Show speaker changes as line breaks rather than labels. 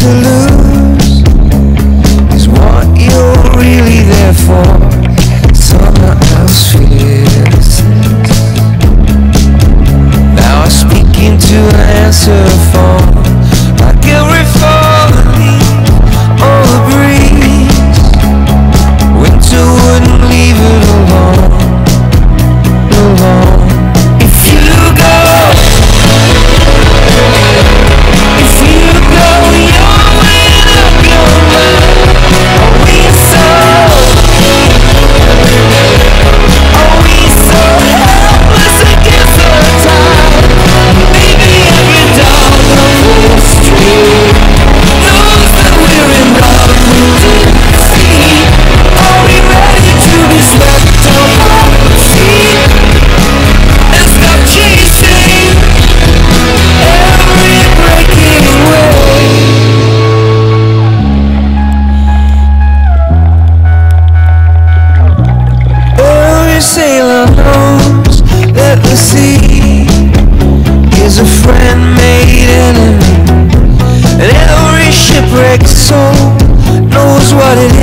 to lose is what you're really there for. Someone else feels. Now I speak into an answer phone. jealousy is a friend made enemy, and every shipwrecked soul knows what it is.